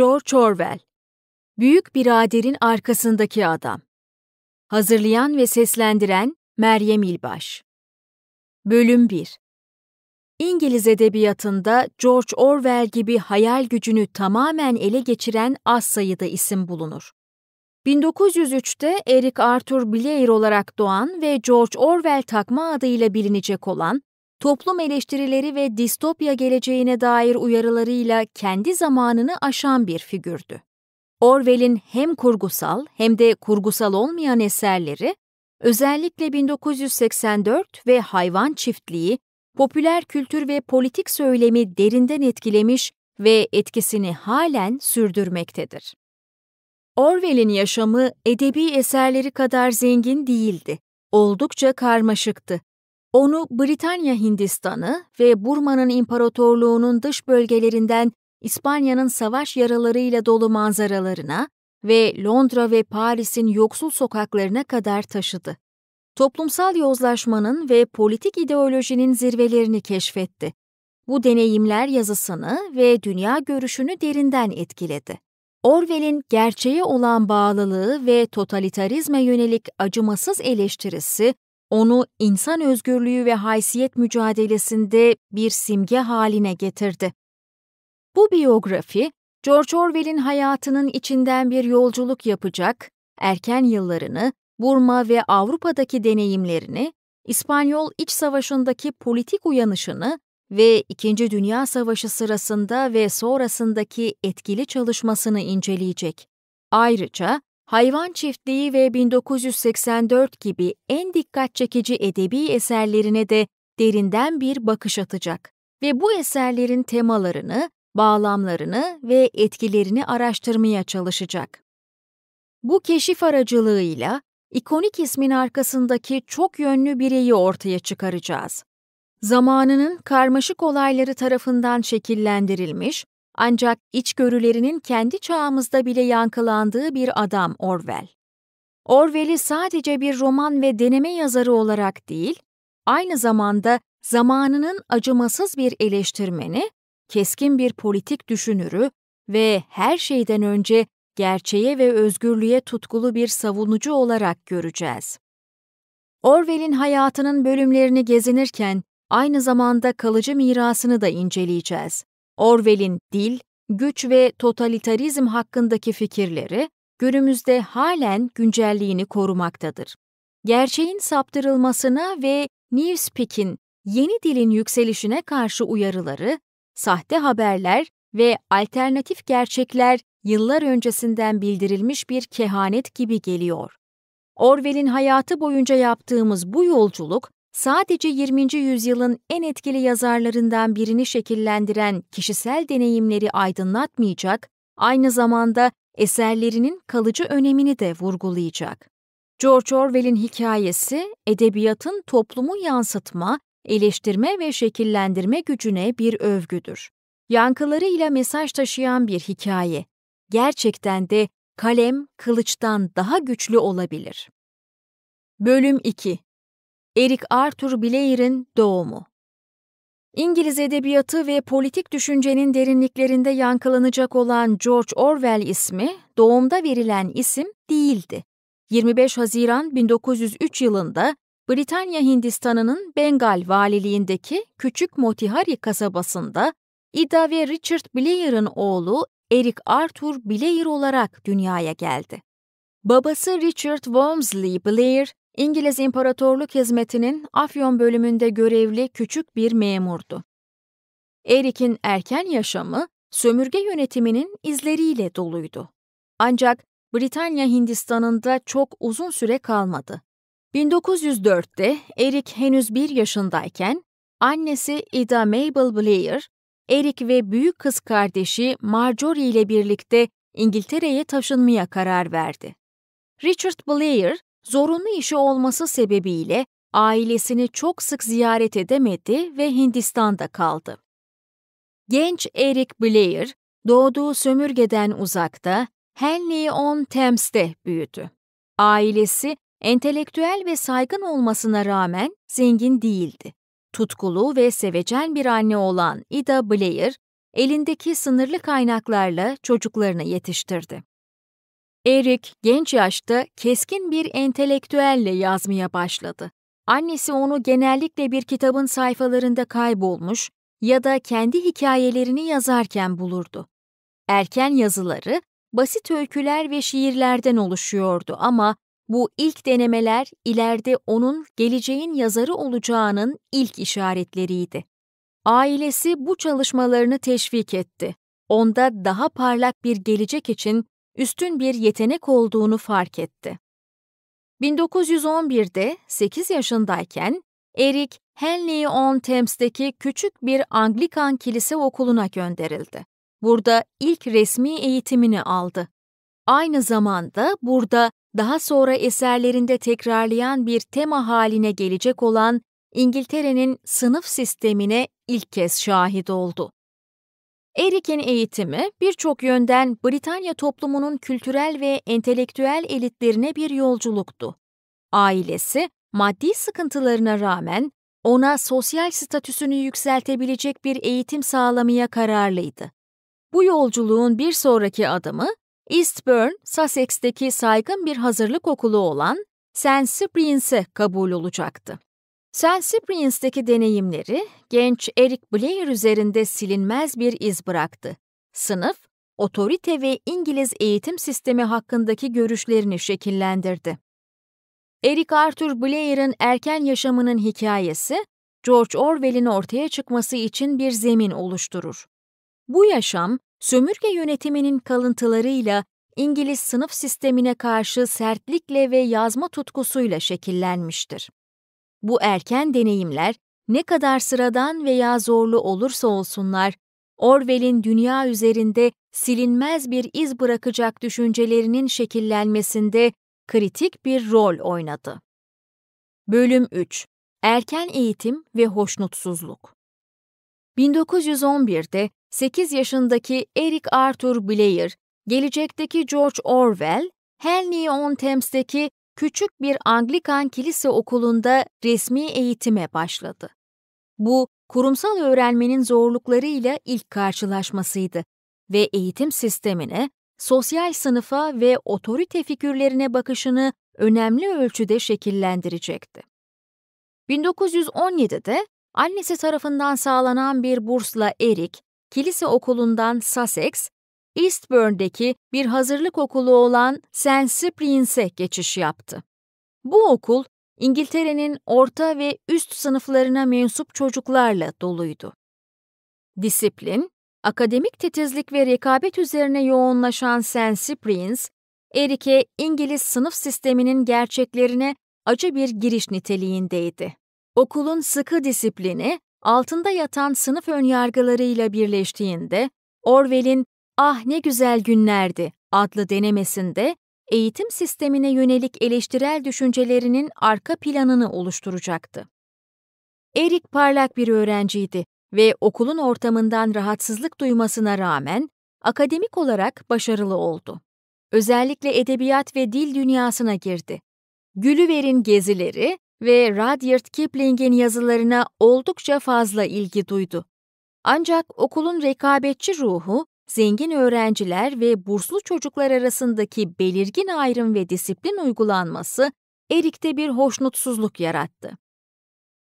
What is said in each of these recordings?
George Orwell Büyük Birader'in Arkasındaki Adam. Hazırlayan ve seslendiren Meryem İlbaş. Bölüm 1 İngiliz edebiyatında George Orwell gibi hayal gücünü tamamen ele geçiren az sayıda isim bulunur. 1903'te Eric Arthur Blair olarak doğan ve George Orwell takma adıyla bilinecek olan, toplum eleştirileri ve distopya geleceğine dair uyarılarıyla kendi zamanını aşan bir figürdü. Orwell'in hem kurgusal hem de kurgusal olmayan eserleri, özellikle 1984 ve Hayvan Çiftliği, popüler kültür ve politik söylemi derinden etkilemiş ve etkisini halen sürdürmektedir. Orwell'in yaşamı edebi eserleri kadar zengin değildi. Oldukça karmaşıktı. Onu Britanya Hindistanı ve Burma'nın imparatorluğunun dış bölgelerinden İspanya'nın savaş yaralarıyla dolu manzaralarına ve Londra ve Paris'in yoksul sokaklarına kadar taşıdı. Toplumsal yozlaşmanın ve politik ideolojinin zirvelerini keşfetti. Bu deneyimler yazısını ve dünya görüşünü derinden etkiledi. Orwell'in gerçeğe olan bağlılığı ve totalitarizme yönelik acımasız eleştirisi, onu insan özgürlüğü ve haysiyet mücadelesinde bir simge haline getirdi. Bu biyografi, George Orwell'in hayatının içinden bir yolculuk yapacak, erken yıllarını, Burma ve Avrupa'daki deneyimlerini, İspanyol İç Savaşı'ndaki politik uyanışını ve İkinci Dünya Savaşı sırasında ve sonrasındaki etkili çalışmasını inceleyecek. Ayrıca Hayvan Çiftliği ve 1984 gibi en dikkat çekici edebi eserlerine de derinden bir bakış atacak ve bu eserlerin temalarını, bağlamlarını ve etkilerini araştırmaya çalışacak. Bu keşif aracılığıyla ikonik ismin arkasındaki çok yönlü bireyi ortaya çıkaracağız. Zamanının karmaşık olayları tarafından şekillendirilmiş ancak içgörülerinin kendi çağımızda bile yankılandığı bir adam Orwell. Orwell'i sadece bir roman ve deneme yazarı olarak değil, aynı zamanda zamanının acımasız bir eleştirmeni, keskin bir politik düşünürü ve her şeyden önce gerçeğe ve özgürlüğe tutkulu bir savunucu olarak göreceğiz. Orwell'in hayatının bölümlerini gezinirken aynı zamanda kalıcı mirasını da inceleyeceğiz. Orwell'in dil, güç ve totalitarizm hakkındaki fikirleri günümüzde halen güncelliğini korumaktadır. Gerçeğin saptırılmasına ve Newspeak'in yeni dilin yükselişine karşı uyarıları, sahte haberler ve alternatif gerçekler yıllar öncesinden bildirilmiş bir kehanet gibi geliyor. Orwell'in hayatı boyunca yaptığımız bu yolculuk, sadece 20. yüzyılın en etkili yazarlarından birini şekillendiren kişisel deneyimleri aydınlatmayacak, aynı zamanda eserlerinin kalıcı önemini de vurgulayacak. George Orwell'in hikayesi, edebiyatın toplumu yansıtma, eleştirme ve şekillendirme gücüne bir övgüdür. Yankılarıyla mesaj taşıyan bir hikaye. Gerçekten de kalem kılıçtan daha güçlü olabilir. Bölüm 2 Eric Arthur Blair'in doğumu İngiliz edebiyatı ve politik düşüncenin derinliklerinde yankılanacak olan George Orwell ismi, doğumda verilen isim değildi. 25 Haziran 1903 yılında Britanya Hindistanı'nın Bengal valiliğindeki küçük Motihari kasabasında Ida ve Richard Blair'ın oğlu Eric Arthur Blair olarak dünyaya geldi. Babası Richard Walmsley Blair, İngiliz İmparatorluk Hizmeti'nin Afyon bölümünde görevli küçük bir memurdu. Eric'in erken yaşamı sömürge yönetiminin izleriyle doluydu. Ancak Britanya Hindistan'ında çok uzun süre kalmadı. 1904'te Eric henüz bir yaşındayken annesi Ida Mabel Blair, Eric ve büyük kız kardeşi Marjorie ile birlikte İngiltere'ye taşınmaya karar verdi. Richard Blair, zorunlu işi olması sebebiyle ailesini çok sık ziyaret edemedi ve Hindistan'da kaldı. Genç Eric Blair, doğduğu sömürgeden uzakta Henley-on-Thames'te büyüdü. Ailesi entelektüel ve saygın olmasına rağmen zengin değildi. Tutkulu ve sevecen bir anne olan Ida Blair, elindeki sınırlı kaynaklarla çocuklarını yetiştirdi. Eric genç yaşta keskin bir entelektüelle yazmaya başladı. Annesi onu genellikle bir kitabın sayfalarında kaybolmuş ya da kendi hikayelerini yazarken bulurdu. Erken yazıları basit öyküler ve şiirlerden oluşuyordu ama bu ilk denemeler ileride onun geleceğin yazarı olacağının ilk işaretleriydi. Ailesi bu çalışmalarını teşvik etti. Onda daha parlak bir gelecek için üstün bir yetenek olduğunu fark etti. 1911'de 8 yaşındayken Eric Henley-on-Thames'teki küçük bir Anglikan kilise okuluna gönderildi. Burada ilk resmi eğitimini aldı. Aynı zamanda burada daha sonra eserlerinde tekrarlayan bir tema haline gelecek olan İngiltere'nin sınıf sistemine ilk kez şahit oldu. Eric'in eğitimi birçok yönden Britanya toplumunun kültürel ve entelektüel elitlerine bir yolculuktu. Ailesi, maddi sıkıntılarına rağmen ona sosyal statüsünü yükseltebilecek bir eğitim sağlamaya kararlıydı. Bu yolculuğun bir sonraki adımı, Eastbourne, Sussex'teki saygın bir hazırlık okulu olan St. Cyprian's'e kabul olacaktı. St. Cyprian's'teki deneyimleri genç Eric Blair üzerinde silinmez bir iz bıraktı. Sınıf, otorite ve İngiliz eğitim sistemi hakkındaki görüşlerini şekillendirdi. Eric Arthur Blair'ın erken yaşamının hikayesi, George Orwell'in ortaya çıkması için bir zemin oluşturur. Bu yaşam, sömürge yönetiminin kalıntılarıyla İngiliz sınıf sistemine karşı sertlikle ve yazma tutkusuyla şekillenmiştir. Bu erken deneyimler ne kadar sıradan veya zorlu olursa olsunlar, Orwell'in dünya üzerinde silinmez bir iz bırakacak düşüncelerinin şekillenmesinde kritik bir rol oynadı. Bölüm 3 Erken Eğitim ve Hoşnutsuzluk 1911'de 8 yaşındaki Eric Arthur Blair, gelecekteki George Orwell, Henley-on-Thames'teki küçük bir Anglikan kilise okulunda resmi eğitime başladı. Bu, kurumsal öğrenmenin zorluklarıyla ilk karşılaşmasıydı ve eğitim sistemine, sosyal sınıfa ve otorite figürlerine bakışını önemli ölçüde şekillendirecekti. 1917'de annesi tarafından sağlanan bir bursla Eric, kilise okulundan Sussex, Eastbourne'deki bir hazırlık okulu olan St. Cyprian's'e geçiş yaptı. Bu okul, İngiltere'nin orta ve üst sınıflarına mensup çocuklarla doluydu. Disiplin, akademik titizlik ve rekabet üzerine yoğunlaşan St. Cyprian's, Eric'e İngiliz sınıf sisteminin gerçeklerine acı bir giriş niteliğindeydi. Okulun sıkı disiplini, altında yatan sınıf önyargılarıyla birleştiğinde, Orwell'in Ah Ne Güzel Günlerdi adlı denemesinde eğitim sistemine yönelik eleştirel düşüncelerinin arka planını oluşturacaktı. Erik parlak bir öğrenciydi ve okulun ortamından rahatsızlık duymasına rağmen akademik olarak başarılı oldu. Özellikle edebiyat ve dil dünyasına girdi. Gülliver'in gezileri ve Rudyard Kipling'in yazılarına oldukça fazla ilgi duydu. Ancak okulun rekabetçi ruhu zengin öğrenciler ve burslu çocuklar arasındaki belirgin ayrım ve disiplin uygulanması Erik'te bir hoşnutsuzluk yarattı.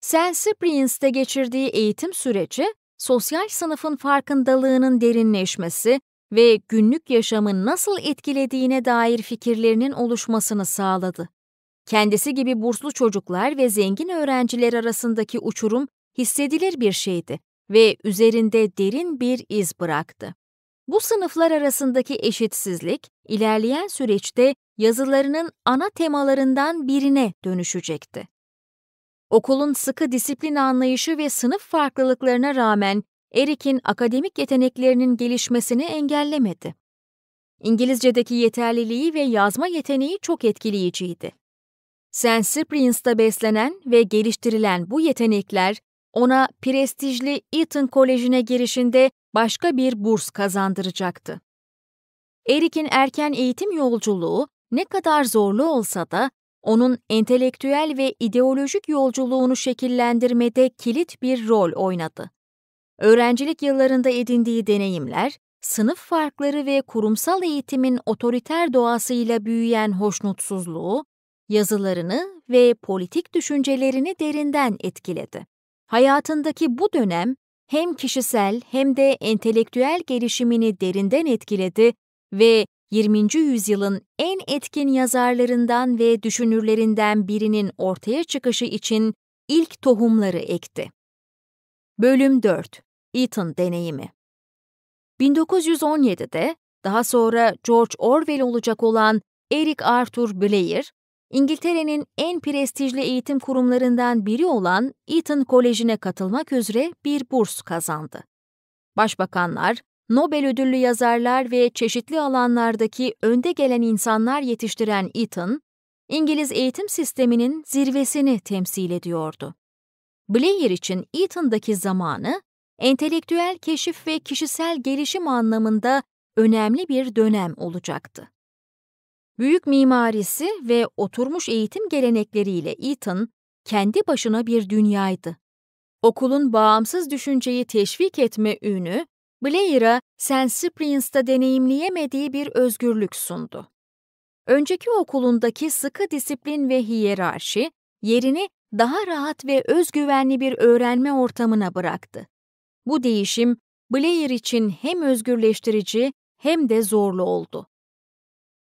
St. Cyprian's'te geçirdiği eğitim süreci, sosyal sınıfın farkındalığının derinleşmesi ve günlük yaşamın nasıl etkilediğine dair fikirlerinin oluşmasını sağladı. Kendisi gibi burslu çocuklar ve zengin öğrenciler arasındaki uçurum hissedilir bir şeydi ve üzerinde derin bir iz bıraktı. Bu sınıflar arasındaki eşitsizlik, ilerleyen süreçte yazılarının ana temalarından birine dönüşecekti. Okulun sıkı disiplin anlayışı ve sınıf farklılıklarına rağmen Eric'in akademik yeteneklerinin gelişmesini engellemedi. İngilizce'deki yeterliliği ve yazma yeteneği çok etkileyiciydi. St. Cyprian's'ta beslenen ve geliştirilen bu yetenekler ona prestijli Eton Koleji'ne girişinde başka bir burs kazandıracaktı. Eric'in erken eğitim yolculuğu ne kadar zorlu olsa da onun entelektüel ve ideolojik yolculuğunu şekillendirmede kilit bir rol oynadı. öğrencilik yıllarında edindiği deneyimler, sınıf farkları ve kurumsal eğitimin otoriter doğasıyla büyüyen hoşnutsuzluğu, yazılarını ve politik düşüncelerini derinden etkiledi. Hayatındaki bu dönem hem kişisel hem de entelektüel gelişimini derinden etkiledi ve 20. yüzyılın en etkin yazarlarından ve düşünürlerinden birinin ortaya çıkışı için ilk tohumları ekti. Bölüm 4 Eton Deneyimi 1917'de daha sonra George Orwell olacak olan Eric Arthur Blair, İngiltere'nin en prestijli eğitim kurumlarından biri olan Eton Koleji'ne katılmak üzere bir burs kazandı. Başbakanlar, Nobel ödüllü yazarlar ve çeşitli alanlardaki önde gelen insanlar yetiştiren Eton, İngiliz eğitim sisteminin zirvesini temsil ediyordu. Blair için Eton'daki zamanı, entelektüel keşif ve kişisel gelişim anlamında önemli bir dönem olacaktı. Büyük mimarisi ve oturmuş eğitim gelenekleriyle Eton, kendi başına bir dünyaydı. Okulun bağımsız düşünceyi teşvik etme ünü, Blair'a St. Cyprian's'ta deneyimleyemediği bir özgürlük sundu. Önceki okulundaki sıkı disiplin ve hiyerarşi, yerini daha rahat ve özgüvenli bir öğrenme ortamına bıraktı. Bu değişim, Blair için hem özgürleştirici hem de zorlu oldu.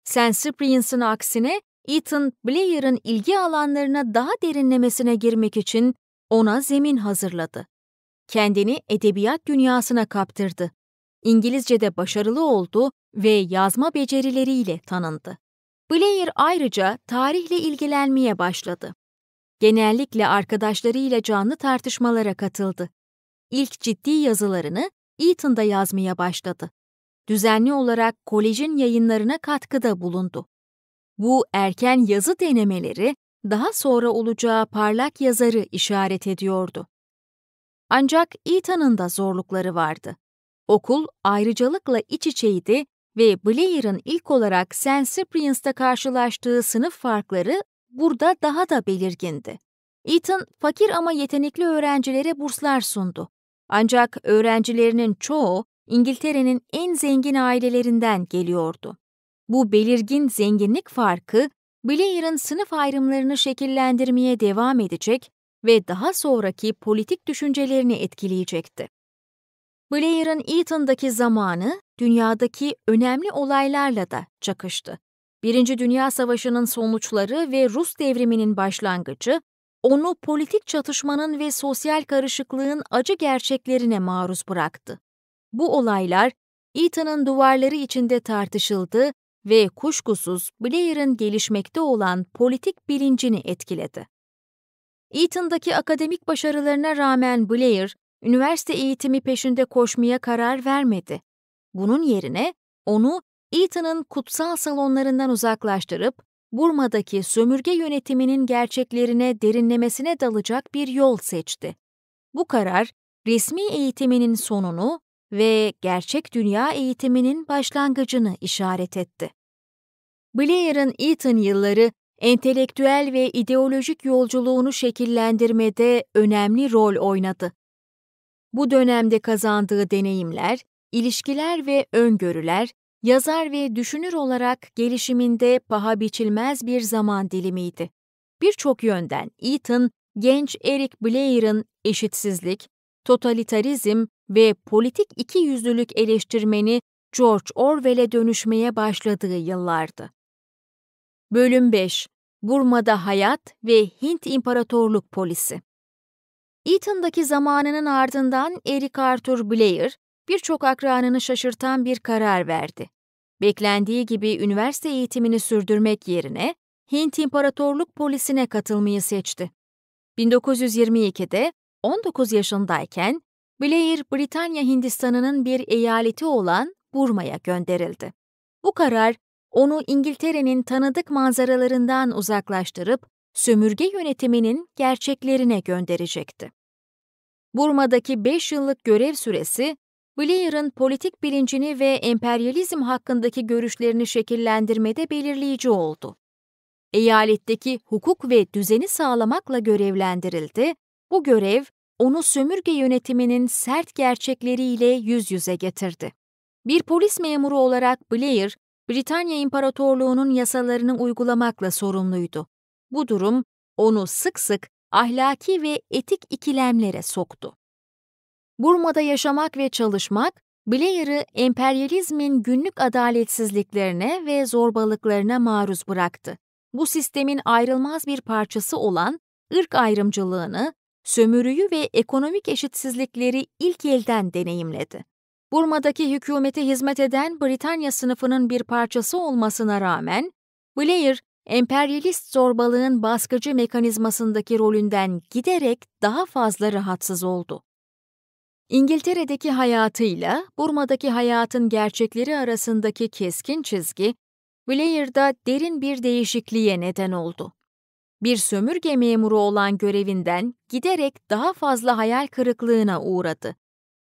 St. Cyprian's'ın aksine Ethan, Blair'ın ilgi alanlarına daha derinlemesine girmek için ona zemin hazırladı. Kendini edebiyat dünyasına kaptırdı. İngilizce'de başarılı oldu ve yazma becerileriyle tanındı. Blair ayrıca tarihle ilgilenmeye başladı. Genellikle arkadaşlarıyla canlı tartışmalara katıldı. İlk ciddi yazılarını Eton'da yazmaya başladı. Düzenli olarak kolejin yayınlarına katkıda bulundu. Bu erken yazı denemeleri daha sonra olacağı parlak yazarı işaret ediyordu. Ancak Ethan'ın da zorlukları vardı. Okul ayrıcalıkla iç içeydi ve Blair'ın ilk olarak St. Cyprian's'ta karşılaştığı sınıf farkları burada daha da belirgindi. Ethan, fakir ama yetenekli öğrencilere burslar sundu. Ancak öğrencilerinin çoğu İngiltere'nin en zengin ailelerinden geliyordu. Bu belirgin zenginlik farkı, Blair'ın sınıf ayrımlarını şekillendirmeye devam edecek ve daha sonraki politik düşüncelerini etkileyecekti. Blair'ın Eton'daki zamanı, dünyadaki önemli olaylarla da çakıştı. Birinci Dünya Savaşı'nın sonuçları ve Rus devriminin başlangıcı, onu politik çatışmanın ve sosyal karışıklığın acı gerçeklerine maruz bıraktı. Bu olaylar, Eton'un duvarları içinde tartışıldı ve kuşkusuz Blair'ın gelişmekte olan politik bilincini etkiledi. Eton'daki akademik başarılarına rağmen Blair, üniversite eğitimi peşinde koşmaya karar vermedi. Bunun yerine onu Eton'un kutsal salonlarından uzaklaştırıp Burma'daki sömürge yönetiminin gerçeklerine derinlemesine dalacak bir yol seçti. Bu karar, resmi eğitiminin sonunu ve gerçek dünya eğitiminin başlangıcını işaret etti. Blair'ın Eton yılları entelektüel ve ideolojik yolculuğunu şekillendirmede önemli rol oynadı. Bu dönemde kazandığı deneyimler, ilişkiler ve öngörüler, yazar ve düşünür olarak gelişiminde paha biçilmez bir zaman dilimiydi. Birçok yönden Eton, genç Eric Blair'ın eşitsizlik, totalitarizm ve politik ikiyüzlülük eleştirmeni George Orwell'e dönüşmeye başladığı yıllardı. Bölüm 5 Burma'da Hayat ve Hint İmparatorluk Polisi Eton'daki zamanının ardından Eric Arthur Blair, birçok akranını şaşırtan bir karar verdi. Beklendiği gibi üniversite eğitimini sürdürmek yerine Hint İmparatorluk Polisi'ne katılmayı seçti. 1922'de 19 yaşındayken Blair, Britanya Hindistanı'nın bir eyaleti olan Burma'ya gönderildi. Bu karar, onu İngiltere'nin tanıdık manzaralarından uzaklaştırıp sömürge yönetiminin gerçeklerine gönderecekti. Burma'daki 5 yıllık görev süresi, Blair'ın politik bilincini ve emperyalizm hakkındaki görüşlerini şekillendirmede belirleyici oldu. Eyaletteki hukuk ve düzeni sağlamakla görevlendirildi. Bu görev, onu sömürge yönetiminin sert gerçekleriyle yüz yüze getirdi. Bir polis memuru olarak Blair, Britanya İmparatorluğu'nun yasalarını uygulamakla sorumluydu. Bu durum onu sık sık ahlaki ve etik ikilemlere soktu. Burma'da yaşamak ve çalışmak, Blair'ı emperyalizmin günlük adaletsizliklerine ve zorbalıklarına maruz bıraktı. Bu sistemin ayrılmaz bir parçası olan ırk ayrımcılığını, sömürüyü ve ekonomik eşitsizlikleri ilk elden deneyimledi. Burma'daki hükümete hizmet eden Britanya sınıfının bir parçası olmasına rağmen, Blair, emperyalist zorbalığın baskıcı mekanizmasındaki rolünden giderek daha fazla rahatsız oldu. İngiltere'deki hayatıyla Burma'daki hayatın gerçekleri arasındaki keskin çizgi, Blair'da derin bir değişikliğe neden oldu. Bir sömürge memuru olan görevinden giderek daha fazla hayal kırıklığına uğradı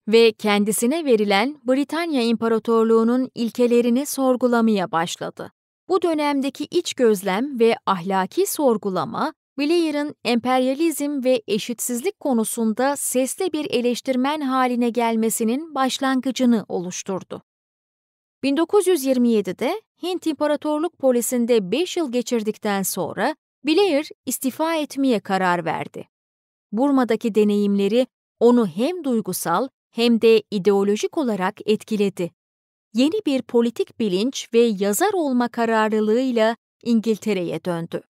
ve kendisine verilen Britanya İmparatorluğu'nun ilkelerini sorgulamaya başladı. Bu dönemdeki iç gözlem ve ahlaki sorgulama, Blair'ın emperyalizm ve eşitsizlik konusunda sesli bir eleştirmen haline gelmesinin başlangıcını oluşturdu. 1927'de Hint İmparatorluk Polisi'nde 5 yıl geçirdikten sonra Blair istifa etmeye karar verdi. Burma'daki deneyimleri onu hem duygusal hem de ideolojik olarak etkiledi. Yeni bir politik bilinç ve yazar olma kararlılığıyla İngiltere'ye döndü.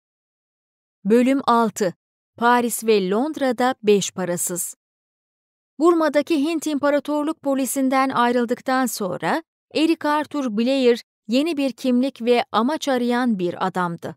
Bölüm 6 Paris ve Londra'da beş parasız Burma'daki Hint İmparatorluk Polisi'nden ayrıldıktan sonra Eric Arthur Blair yeni bir kimlik ve amaç arayan bir adamdı.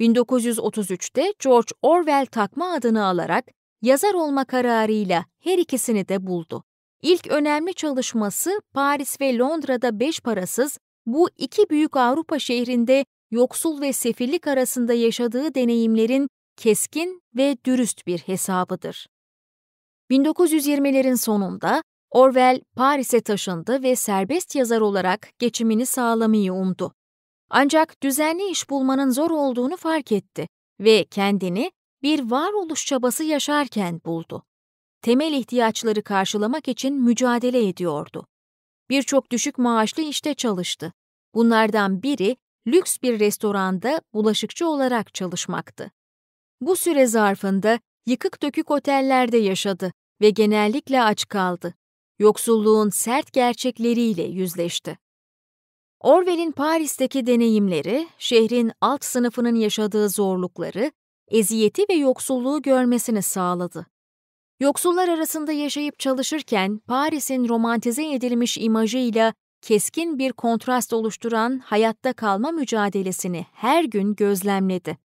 1933'te George Orwell takma adını alarak yazar olma kararıyla her ikisini de buldu. İlk önemli çalışması Paris ve Londra'da beş parasız bu iki büyük Avrupa şehrinde yoksul ve sefillik arasında yaşadığı deneyimlerin keskin ve dürüst bir hesabıdır. 1920'lerin sonunda Orwell Paris'e taşındı ve serbest yazar olarak geçimini sağlamayı umdu. Ancak düzenli iş bulmanın zor olduğunu fark etti ve kendini bir varoluş çabası yaşarken buldu. Temel ihtiyaçları karşılamak için mücadele ediyordu. Birçok düşük maaşlı işte çalıştı. Bunlardan biri lüks bir restoranda bulaşıkçı olarak çalışmaktı. Bu süre zarfında yıkık dökük otellerde yaşadı ve genellikle aç kaldı. Yoksulluğun sert gerçekleriyle yüzleşti. Orwell'in Paris'teki deneyimleri, şehrin alt sınıfının yaşadığı zorlukları, eziyeti ve yoksulluğu görmesini sağladı. Yoksullar arasında yaşayıp çalışırken Paris'in romantize edilmiş imajıyla keskin bir kontrast oluşturan hayatta kalma mücadelesini her gün gözlemledi.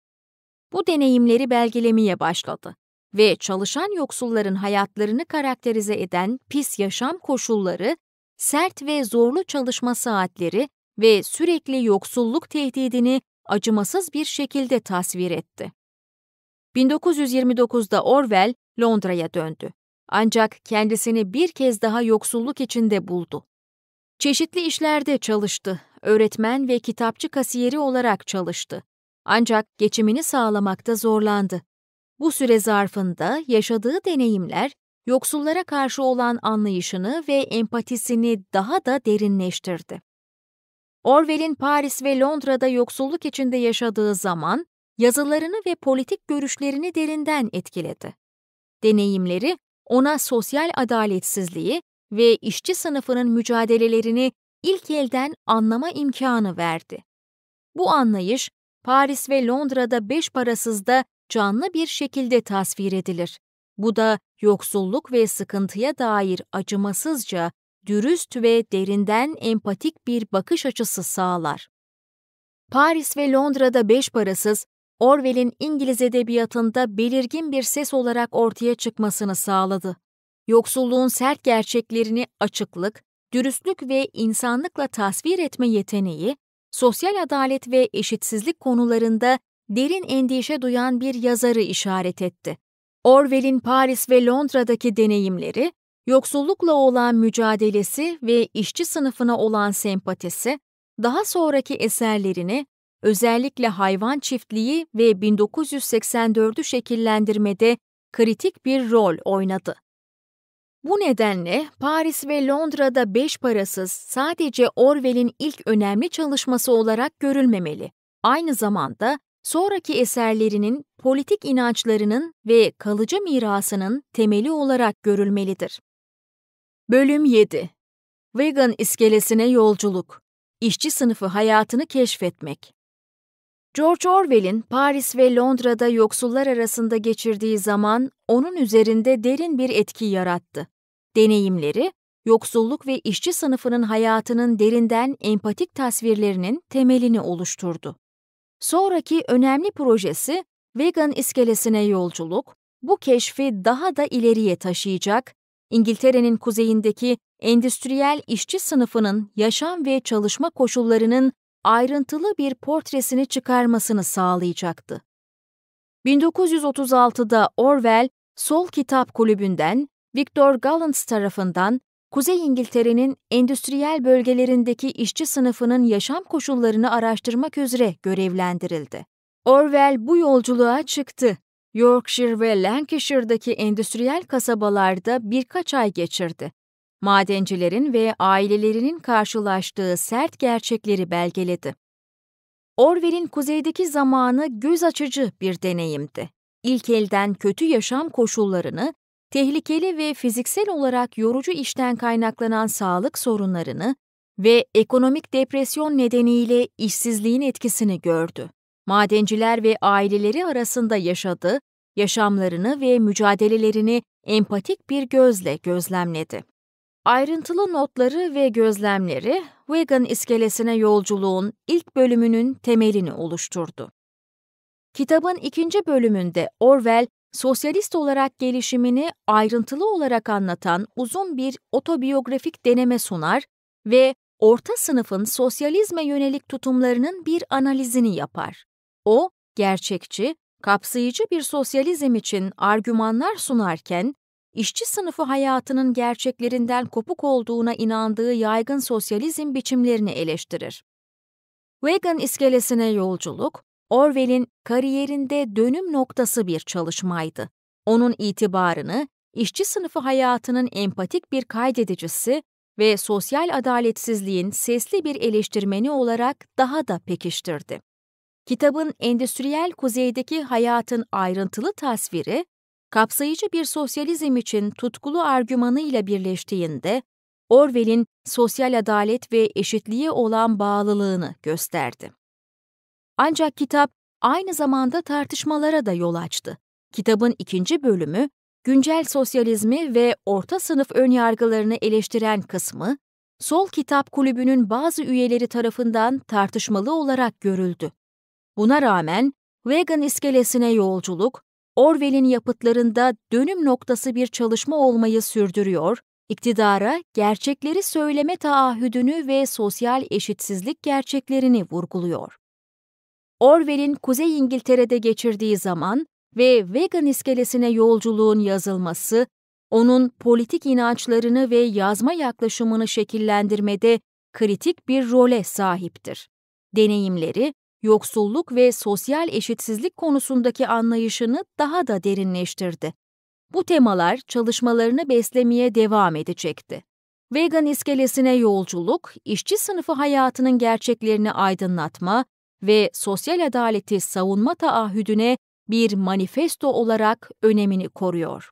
Bu deneyimleri belgelemeye başladı ve çalışan yoksulların hayatlarını karakterize eden pis yaşam koşulları, sert ve zorlu çalışma saatleri ve sürekli yoksulluk tehdidini acımasız bir şekilde tasvir etti. 1929'da Orwell Londra'ya döndü. Ancak kendisini bir kez daha yoksulluk içinde buldu. Çeşitli işlerde çalıştı, öğretmen ve kitapçı kasiyeri olarak çalıştı. Ancak geçimini sağlamakta zorlandı. Bu süre zarfında yaşadığı deneyimler, yoksullara karşı olan anlayışını ve empatisini daha da derinleştirdi. Orwell'in Paris ve Londra'da yoksulluk içinde yaşadığı zaman, yazılarını ve politik görüşlerini derinden etkiledi. Deneyimleri, ona sosyal adaletsizliği ve işçi sınıfının mücadelelerini ilk elden anlama imkanı verdi. Bu anlayış, Paris ve Londra'da beş parasızda canlı bir şekilde tasvir edilir. Bu da yoksulluk ve sıkıntıya dair acımasızca, dürüst ve derinden empatik bir bakış açısı sağlar. Paris ve Londra'da beş parasız, Orwell'in İngiliz edebiyatında belirgin bir ses olarak ortaya çıkmasını sağladı. Yoksulluğun sert gerçeklerini açıklık, dürüstlük ve insanlıkla tasvir etme yeteneği, sosyal adalet ve eşitsizlik konularında derin endişe duyan bir yazarı işaret etti. Orwell'in Paris ve Londra'daki deneyimleri, yoksullukla olan mücadelesi ve işçi sınıfına olan sempatisi, daha sonraki eserlerini özellikle hayvan çiftliği ve 1984'ü şekillendirmede kritik bir rol oynadı. Bu nedenle Paris ve Londra'da beş parasız sadece Orwell'in ilk önemli çalışması olarak görülmemeli. Aynı zamanda sonraki eserlerinin politik inançlarının ve kalıcı mirasının temeli olarak görülmelidir. Bölüm 7 Vegan iskelesine yolculuk İşçi sınıfı hayatını keşfetmek George Orwell'in Paris ve Londra'da yoksullar arasında geçirdiği zaman onun üzerinde derin bir etki yarattı. Deneyimleri, yoksulluk ve işçi sınıfının hayatının derinden empatik tasvirlerinin temelini oluşturdu. Sonraki önemli projesi Vegan iskelesine yolculuk, bu keşfi daha da ileriye taşıyacak, İngiltere'nin kuzeyindeki endüstriyel işçi sınıfının yaşam ve çalışma koşullarının ayrıntılı bir portresini çıkarmasını sağlayacaktı. 1936'da Orwell, Sol Kitap Kulübü'nden Victor Gollancz tarafından Kuzey İngiltere'nin endüstriyel bölgelerindeki işçi sınıfının yaşam koşullarını araştırmak üzere görevlendirildi. Orwell bu yolculuğa çıktı. Yorkshire ve Lancashire'daki endüstriyel kasabalarda birkaç ay geçirdi. Madencilerin ve ailelerinin karşılaştığı sert gerçekleri belgeledi. Orwell'in kuzeydeki zamanı göz açıcı bir deneyimdi. İlk elden kötü yaşam koşullarını tehlikeli ve fiziksel olarak yorucu işten kaynaklanan sağlık sorunlarını ve ekonomik depresyon nedeniyle işsizliğin etkisini gördü. Madenciler ve aileleri arasında yaşadı, yaşamlarını ve mücadelelerini empatik bir gözle gözlemledi. Ayrıntılı notları ve gözlemleri Vegan iskelesine yolculuğun ilk bölümünün temelini oluşturdu. Kitabın ikinci bölümünde Orwell, sosyalist olarak gelişimini ayrıntılı olarak anlatan uzun bir otobiyografik deneme sunar ve orta sınıfın sosyalizme yönelik tutumlarının bir analizini yapar. O, gerçekçi, kapsayıcı bir sosyalizm için argümanlar sunarken, işçi sınıfı hayatının gerçeklerinden kopuk olduğuna inandığı yaygın sosyalizm biçimlerini eleştirir. Vegan iskelesine yolculuk, Orwell'in kariyerinde dönüm noktası bir çalışmaydı. Onun itibarını işçi sınıfı hayatının empatik bir kaydedicisi ve sosyal adaletsizliğin sesli bir eleştirmeni olarak daha da pekiştirdi. Kitabın endüstriyel kuzeydeki hayatın ayrıntılı tasviri, kapsayıcı bir sosyalizm için tutkulu argümanıyla birleştiğinde Orwell'in sosyal adalet ve eşitliğe olan bağlılığını gösterdi. Ancak kitap aynı zamanda tartışmalara da yol açtı. Kitabın ikinci bölümü, güncel sosyalizmi ve orta sınıf önyargılarını eleştiren kısmı, Sol Kitap Kulübü'nün bazı üyeleri tarafından tartışmalı olarak görüldü. Buna rağmen Vegan iskelesine yolculuk, Orwell'in yapıtlarında dönüm noktası bir çalışma olmayı sürdürüyor, iktidara gerçekleri söyleme taahhüdünü ve sosyal eşitsizlik gerçeklerini vurguluyor. Orwell'in Kuzey İngiltere'de geçirdiği zaman ve vegan iskelesine yolculuğun yazılması, onun politik inançlarını ve yazma yaklaşımını şekillendirmede kritik bir role sahiptir. Deneyimleri, yoksulluk ve sosyal eşitsizlik konusundaki anlayışını daha da derinleştirdi. Bu temalar çalışmalarını beslemeye devam edecekti. Vegan iskelesine yolculuk, işçi sınıfı hayatının gerçeklerini aydınlatma ve sosyal adaleti savunma taahhüdüne bir manifesto olarak önemini koruyor.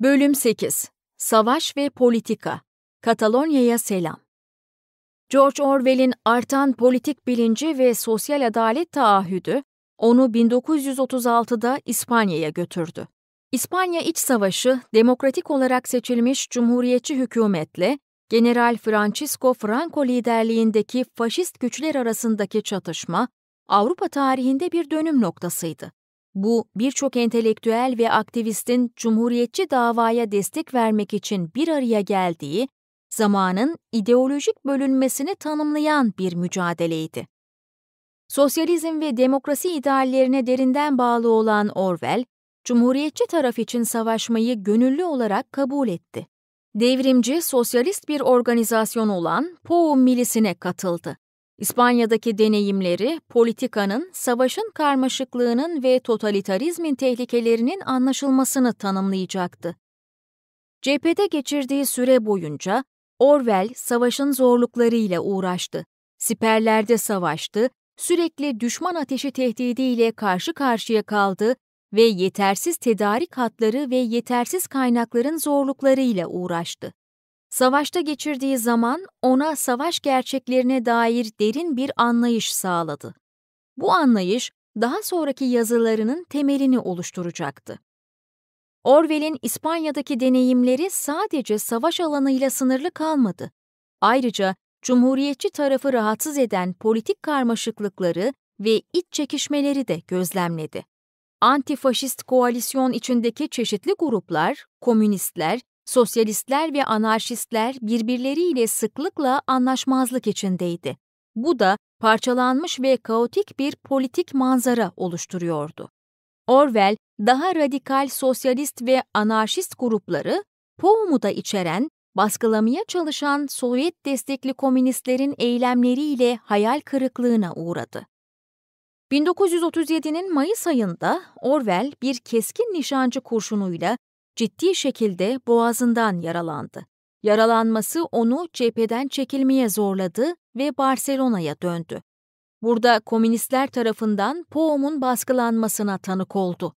Bölüm 8 Savaş ve Politika Katalonya'ya Selam George Orwell'in artan politik bilinci ve sosyal adalet taahhüdü onu 1936'da İspanya'ya götürdü. İspanya İç Savaşı, demokratik olarak seçilmiş cumhuriyetçi hükümetle General Francisco Franco liderliğindeki faşist güçler arasındaki çatışma, Avrupa tarihinde bir dönüm noktasıydı. Bu, birçok entelektüel ve aktivistin cumhuriyetçi davaya destek vermek için bir araya geldiği, zamanın ideolojik bölünmesini tanımlayan bir mücadeleydi. Sosyalizm ve demokrasi ideallerine derinden bağlı olan Orwell, cumhuriyetçi taraf için savaşmayı gönüllü olarak kabul etti devrimci sosyalist bir organizasyon olan POU milisine katıldı. İspanya'daki deneyimleri, politikanın, savaşın karmaşıklığının ve totalitarizmin tehlikelerinin anlaşılmasını tanımlayacaktı. Cephede geçirdiği süre boyunca Orwell savaşın zorluklarıyla uğraştı. Siperlerde savaştı, sürekli düşman ateşi tehdidiyle karşı karşıya kaldı ve yetersiz tedarik hatları ve yetersiz kaynakların zorluklarıyla uğraştı. Savaşta geçirdiği zaman ona savaş gerçeklerine dair derin bir anlayış sağladı. Bu anlayış daha sonraki yazılarının temelini oluşturacaktı. Orwell'in İspanya'daki deneyimleri sadece savaş alanıyla sınırlı kalmadı. Ayrıca Cumhuriyetçi tarafı rahatsız eden politik karmaşıklıkları ve iç çekişmeleri de gözlemledi. Antifaşist koalisyon içindeki çeşitli gruplar, komünistler, sosyalistler ve anarşistler birbirleriyle sıklıkla anlaşmazlık içindeydi. Bu da parçalanmış ve kaotik bir politik manzara oluşturuyordu. Orwell, daha radikal sosyalist ve anarşist grupları, Poum'u da içeren, baskılamaya çalışan Sovyet destekli komünistlerin eylemleriyle hayal kırıklığına uğradı. 1937'nin Mayıs ayında Orwell bir keskin nişancı kurşunuyla ciddi şekilde boğazından yaralandı. Yaralanması onu cepheden çekilmeye zorladı ve Barcelona'ya döndü. Burada komünistler tarafından Poum'un baskılanmasına tanık oldu.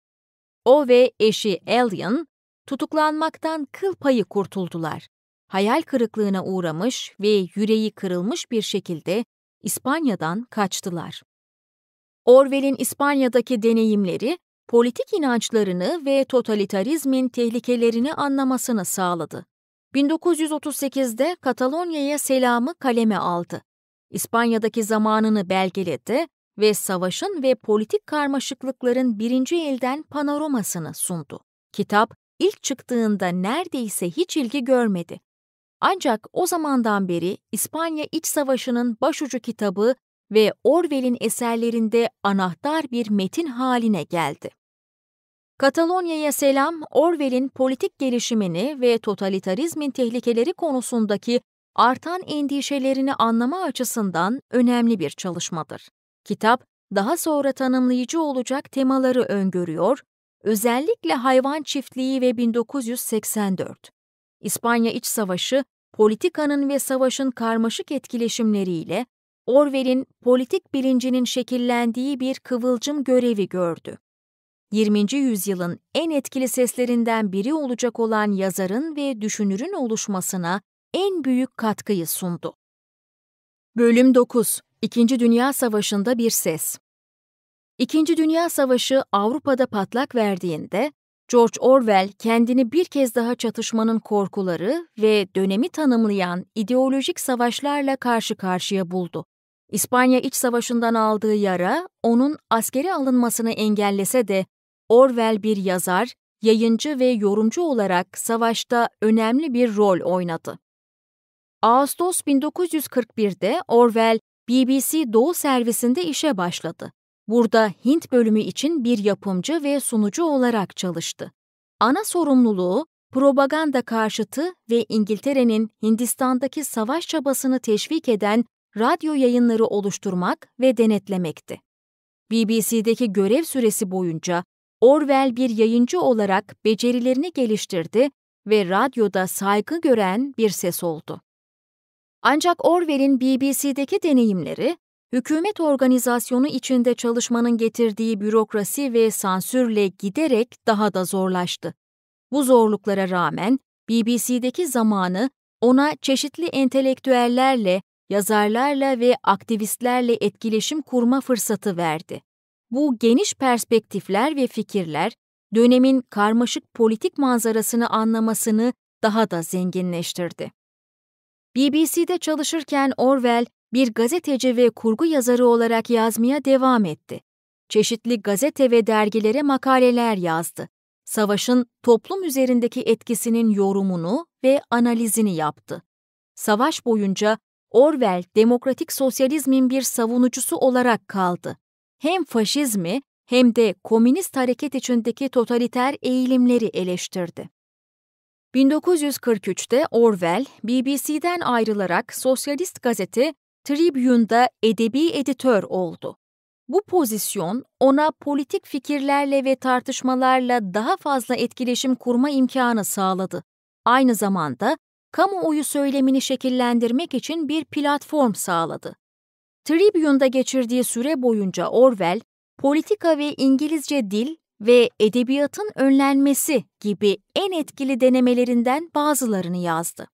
O ve eşi Alien tutuklanmaktan kıl payı kurtuldular. Hayal kırıklığına uğramış ve yüreği kırılmış bir şekilde İspanya'dan kaçtılar. Orwell'in İspanya'daki deneyimleri politik inançlarını ve totalitarizmin tehlikelerini anlamasını sağladı. 1938'de Katalonya'ya selamı kaleme aldı. İspanya'daki zamanını belgeledi ve savaşın ve politik karmaşıklıkların birinci elden panoramasını sundu. Kitap ilk çıktığında neredeyse hiç ilgi görmedi. Ancak o zamandan beri İspanya İç Savaşı'nın başucu kitabı ve Orwell'in eserlerinde anahtar bir metin haline geldi. Katalonya'ya selam, Orwell'in politik gelişimini ve totalitarizmin tehlikeleri konusundaki artan endişelerini anlama açısından önemli bir çalışmadır. Kitap, daha sonra tanımlayıcı olacak temaları öngörüyor, özellikle hayvan çiftliği ve 1984. İspanya İç Savaşı, politikanın ve savaşın karmaşık etkileşimleriyle Orwell'in politik bilincinin şekillendiği bir kıvılcım görevi gördü. 20. yüzyılın en etkili seslerinden biri olacak olan yazarın ve düşünürün oluşmasına en büyük katkıyı sundu. Bölüm 9 İkinci Dünya Savaşı'nda bir ses İkinci Dünya Savaşı Avrupa'da patlak verdiğinde, George Orwell kendini bir kez daha çatışmanın korkuları ve dönemi tanımlayan ideolojik savaşlarla karşı karşıya buldu. İspanya İç Savaşı'ndan aldığı yara, onun askeri alınmasını engellese de Orwell bir yazar, yayıncı ve yorumcu olarak savaşta önemli bir rol oynadı. Ağustos 1941'de Orwell, BBC Doğu servisinde işe başladı. Burada Hint bölümü için bir yapımcı ve sunucu olarak çalıştı. Ana sorumluluğu, propaganda karşıtı ve İngiltere'nin Hindistan'daki savaş çabasını teşvik eden radyo yayınları oluşturmak ve denetlemekti. BBC'deki görev süresi boyunca Orwell bir yayıncı olarak becerilerini geliştirdi ve radyoda saygı gören bir ses oldu. Ancak Orwell'in BBC'deki deneyimleri, hükümet organizasyonu içinde çalışmanın getirdiği bürokrasi ve sansürle giderek daha da zorlaştı. Bu zorluklara rağmen BBC'deki zamanı ona çeşitli entelektüellerle, yazarlarla ve aktivistlerle etkileşim kurma fırsatı verdi. Bu geniş perspektifler ve fikirler, dönemin karmaşık politik manzarasını anlamasını daha da zenginleştirdi. BBC'de çalışırken Orwell, bir gazeteci ve kurgu yazarı olarak yazmaya devam etti. Çeşitli gazete ve dergilere makaleler yazdı. Savaşın toplum üzerindeki etkisinin yorumunu ve analizini yaptı. Savaş boyunca Orwell, demokratik sosyalizmin bir savunucusu olarak kaldı hem faşizmi hem de komünist hareket içindeki totaliter eğilimleri eleştirdi. 1943'te Orwell, BBC'den ayrılarak Sosyalist Gazete Tribune'da edebi editör oldu. Bu pozisyon ona politik fikirlerle ve tartışmalarla daha fazla etkileşim kurma imkanı sağladı. Aynı zamanda kamuoyu söylemini şekillendirmek için bir platform sağladı. Tribune'da geçirdiği süre boyunca Orwell, politika ve İngilizce dil ve edebiyatın önlenmesi gibi en etkili denemelerinden bazılarını yazdı.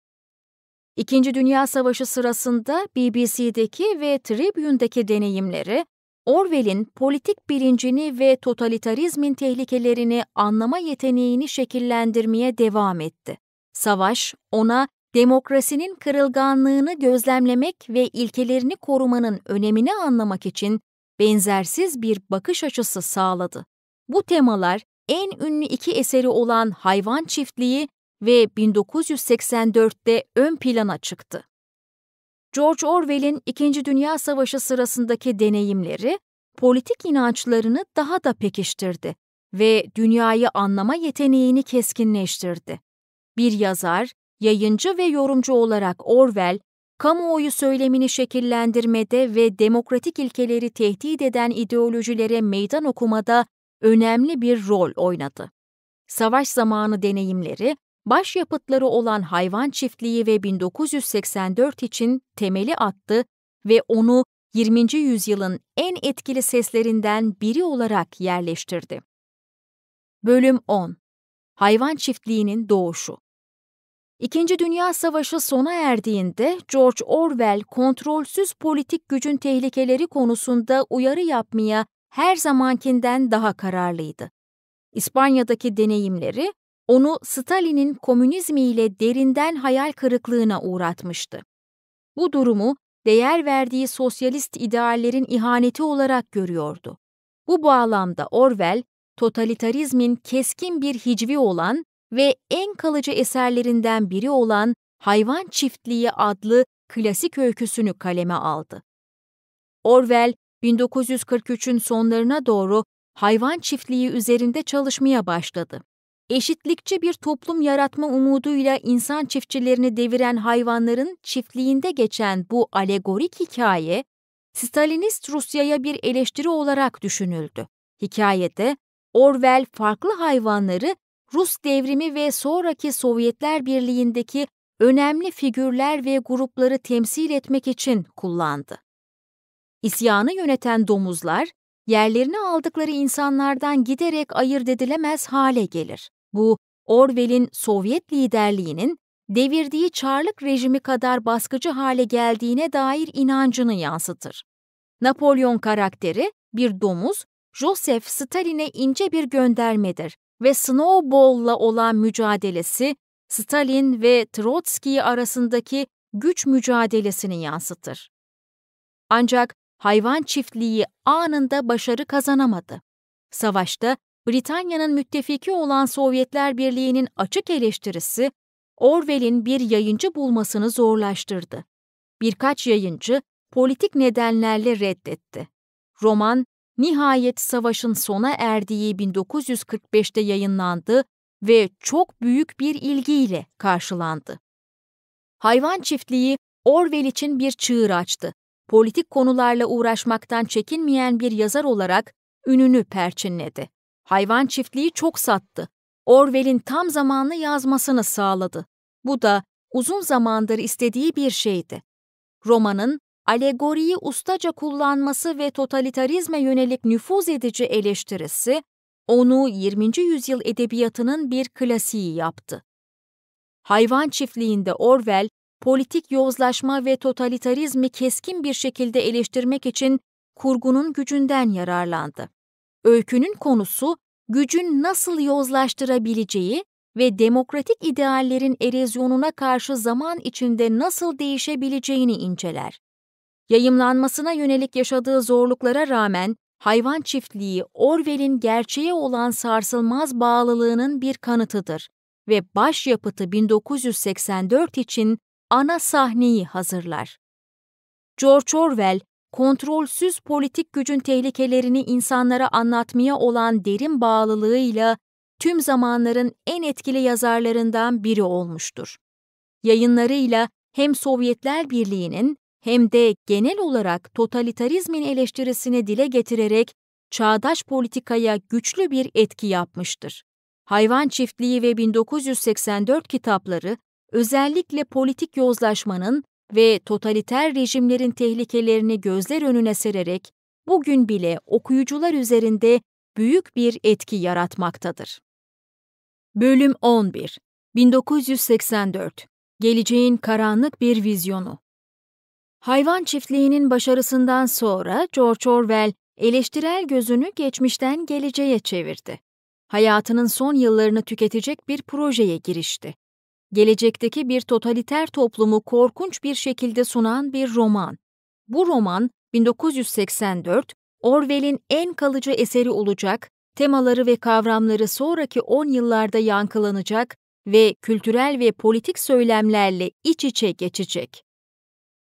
İkinci Dünya Savaşı sırasında BBC'deki ve Tribune'daki deneyimleri, Orwell'in politik bilincini ve totalitarizmin tehlikelerini anlama yeteneğini şekillendirmeye devam etti. Savaş, ona demokrasinin kırılganlığını gözlemlemek ve ilkelerini korumanın önemini anlamak için benzersiz bir bakış açısı sağladı. Bu temalar en ünlü iki eseri olan Hayvan Çiftliği ve 1984'te ön plana çıktı. George Orwell'in İkinci Dünya Savaşı sırasındaki deneyimleri politik inançlarını daha da pekiştirdi ve dünyayı anlama yeteneğini keskinleştirdi. Bir yazar, yayıncı ve yorumcu olarak Orwell, kamuoyu söylemini şekillendirmede ve demokratik ilkeleri tehdit eden ideolojilere meydan okumada önemli bir rol oynadı. Savaş zamanı deneyimleri, başyapıtları olan hayvan çiftliği ve 1984 için temeli attı ve onu 20. yüzyılın en etkili seslerinden biri olarak yerleştirdi. Bölüm 10 Hayvan çiftliğinin doğuşu İkinci Dünya Savaşı sona erdiğinde George Orwell kontrolsüz politik gücün tehlikeleri konusunda uyarı yapmaya her zamankinden daha kararlıydı. İspanya'daki deneyimleri onu Stalin'in komünizmiyle derinden hayal kırıklığına uğratmıştı. Bu durumu değer verdiği sosyalist ideallerin ihaneti olarak görüyordu. Bu bağlamda Orwell, totalitarizmin keskin bir hicvi olan ve en kalıcı eserlerinden biri olan Hayvan Çiftliği adlı klasik öyküsünü kaleme aldı. Orwell, 1943'ün sonlarına doğru hayvan çiftliği üzerinde çalışmaya başladı. Eşitlikçi bir toplum yaratma umuduyla insan çiftçilerini deviren hayvanların çiftliğinde geçen bu alegorik hikaye, Stalinist Rusya'ya bir eleştiri olarak düşünüldü. Hikayede Orwell farklı hayvanları Rus devrimi ve sonraki Sovyetler Birliği'ndeki önemli figürler ve grupları temsil etmek için kullandı. İsyanı yöneten domuzlar, yerlerini aldıkları insanlardan giderek ayırt edilemez hale gelir. Bu, Orwell'in Sovyet liderliğinin devirdiği Çarlık rejimi kadar baskıcı hale geldiğine dair inancını yansıtır. Napolyon karakteri bir domuz, Joseph Stalin'e ince bir göndermedir ve Snowball'la olan mücadelesi Stalin ve Trotsky arasındaki güç mücadelesini yansıtır. Ancak hayvan çiftliği anında başarı kazanamadı. Savaşta Britanya'nın müttefiki olan Sovyetler Birliği'nin açık eleştirisi Orwell'in bir yayıncı bulmasını zorlaştırdı. Birkaç yayıncı politik nedenlerle reddetti. Roman nihayet savaşın sona erdiği 1945'te yayınlandı ve çok büyük bir ilgiyle karşılandı. Hayvan çiftliği Orwell için bir çığır açtı. Politik konularla uğraşmaktan çekinmeyen bir yazar olarak ününü perçinledi. Hayvan çiftliği çok sattı. Orwell'in tam zamanlı yazmasını sağladı. Bu da uzun zamandır istediği bir şeydi. Romanın alegoriyi ustaca kullanması ve totalitarizme yönelik nüfuz edici eleştirisi, onu 20. yüzyıl edebiyatının bir klasiği yaptı. Hayvan çiftliğinde Orwell, politik yozlaşma ve totalitarizmi keskin bir şekilde eleştirmek için kurgunun gücünden yararlandı. Öykünün konusu, gücün nasıl yozlaştırabileceği ve demokratik ideallerin erozyonuna karşı zaman içinde nasıl değişebileceğini inceler. Yayımlanmasına yönelik yaşadığı zorluklara rağmen hayvan çiftliği Orwell'in gerçeğe olan sarsılmaz bağlılığının bir kanıtıdır ve başyapıtı 1984 için ana sahneyi hazırlar. George Orwell, kontrolsüz politik gücün tehlikelerini insanlara anlatmaya olan derin bağlılığıyla tüm zamanların en etkili yazarlarından biri olmuştur. Yayınlarıyla hem Sovyetler Birliği'nin hem de genel olarak totalitarizmin eleştirisini dile getirerek çağdaş politikaya güçlü bir etki yapmıştır. Hayvan Çiftliği ve 1984 kitapları özellikle politik yozlaşmanın ve totaliter rejimlerin tehlikelerini gözler önüne sererek bugün bile okuyucular üzerinde büyük bir etki yaratmaktadır. Bölüm 11 1984 Geleceğin karanlık bir vizyonu Hayvan çiftliğinin başarısından sonra George Orwell eleştirel gözünü geçmişten geleceğe çevirdi. Hayatının son yıllarını tüketecek bir projeye girişti. Gelecekteki bir totaliter toplumu korkunç bir şekilde sunan bir roman. Bu roman 1984 Orwell'in en kalıcı eseri olacak, temaları ve kavramları sonraki 10 yıllarda yankılanacak ve kültürel ve politik söylemlerle iç içe geçecek.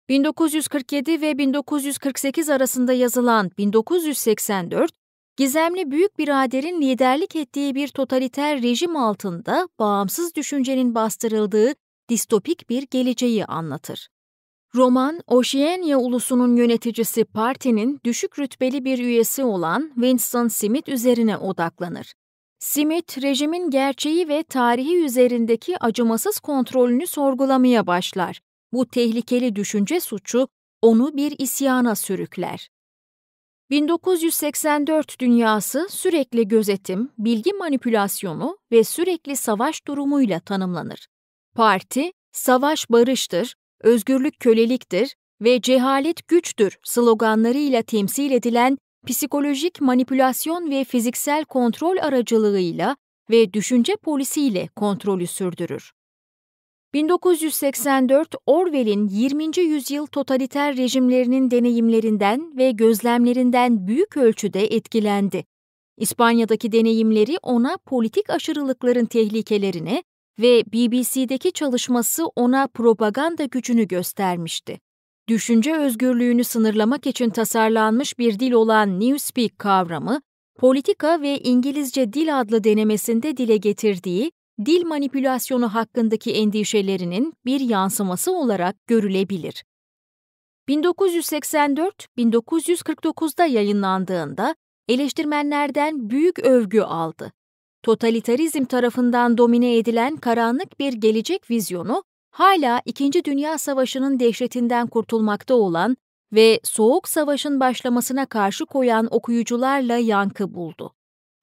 1947 ve 1948 arasında yazılan 1984, gizemli büyük biraderin liderlik ettiği bir totaliter rejim altında bağımsız düşüncenin bastırıldığı distopik bir geleceği anlatır. Roman, Oceania ulusunun yöneticisi partinin düşük rütbeli bir üyesi olan Winston Smith üzerine odaklanır. Smith, rejimin gerçeği ve tarihi üzerindeki acımasız kontrolünü sorgulamaya başlar. Bu tehlikeli düşünce suçu onu bir isyana sürükler. 1984 dünyası sürekli gözetim, bilgi manipülasyonu ve sürekli savaş durumuyla tanımlanır. Parti, savaş barıştır, özgürlük köleliktir ve cehalet güçtür sloganlarıyla temsil edilen psikolojik manipülasyon ve fiziksel kontrol aracılığıyla ve düşünce polisiyle kontrolü sürdürür. 1984 Orwell'in 20. yüzyıl totaliter rejimlerinin deneyimlerinden ve gözlemlerinden büyük ölçüde etkilendi. İspanya'daki deneyimleri ona politik aşırılıkların tehlikelerini ve BBC'deki çalışması ona propaganda gücünü göstermişti. Düşünce özgürlüğünü sınırlamak için tasarlanmış bir dil olan Newspeak kavramı, politika ve İngilizce dil adlı denemesinde dile getirdiği dil manipülasyonu hakkındaki endişelerinin bir yansıması olarak görülebilir. 1984-1949'da yayınlandığında eleştirmenlerden büyük övgü aldı. Totalitarizm tarafından domine edilen karanlık bir gelecek vizyonu hala İkinci Dünya Savaşı'nın dehşetinden kurtulmakta olan ve Soğuk Savaş'ın başlamasına karşı koyan okuyucularla yankı buldu.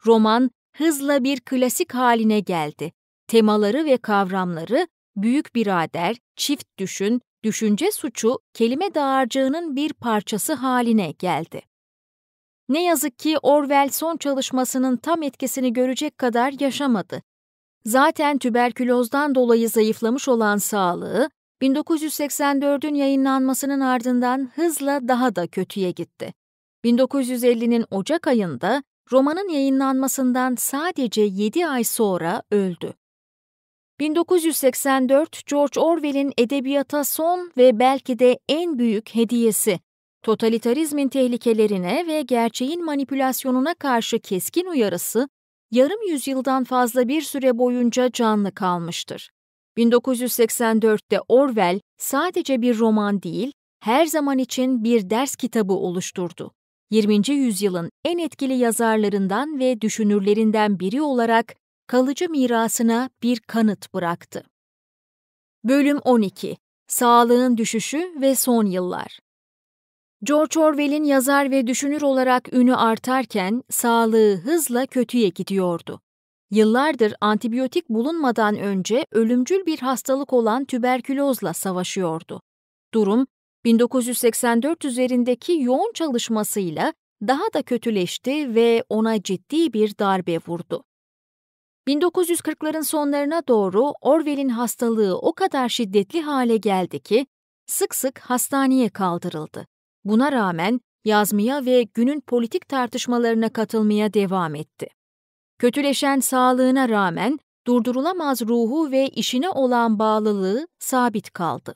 Roman hızla bir klasik haline geldi Temaları ve kavramları büyük birader, çift düşün, düşünce suçu kelime dağarcığının bir parçası haline geldi. Ne yazık ki Orwell son çalışmasının tam etkisini görecek kadar yaşamadı. Zaten tüberkülozdan dolayı zayıflamış olan sağlığı, 1984'ün yayınlanmasının ardından hızla daha da kötüye gitti. 1950'nin Ocak ayında romanın yayınlanmasından sadece 7 ay sonra öldü. 1984 George Orwell'in edebiyata son ve belki de en büyük hediyesi. Totalitarizmin tehlikelerine ve gerçeğin manipülasyonuna karşı keskin uyarısı, yarım yüzyıldan fazla bir süre boyunca canlı kalmıştır. 1984'te Orwell sadece bir roman değil, her zaman için bir ders kitabı oluşturdu. 20. yüzyılın en etkili yazarlarından ve düşünürlerinden biri olarak kalıcı mirasına bir kanıt bıraktı. Bölüm 12 Sağlığın Düşüşü ve Son Yıllar George Orwell'in yazar ve düşünür olarak ünü artarken sağlığı hızla kötüye gidiyordu. Yıllardır antibiyotik bulunmadan önce ölümcül bir hastalık olan tüberkülozla savaşıyordu. Durum 1984 üzerindeki yoğun çalışmasıyla daha da kötüleşti ve ona ciddi bir darbe vurdu. 1940'ların sonlarına doğru Orwell'in hastalığı o kadar şiddetli hale geldi ki sık sık hastaneye kaldırıldı. Buna rağmen yazmaya ve günün politik tartışmalarına katılmaya devam etti. Kötüleşen sağlığına rağmen durdurulamaz ruhu ve işine olan bağlılığı sabit kaldı.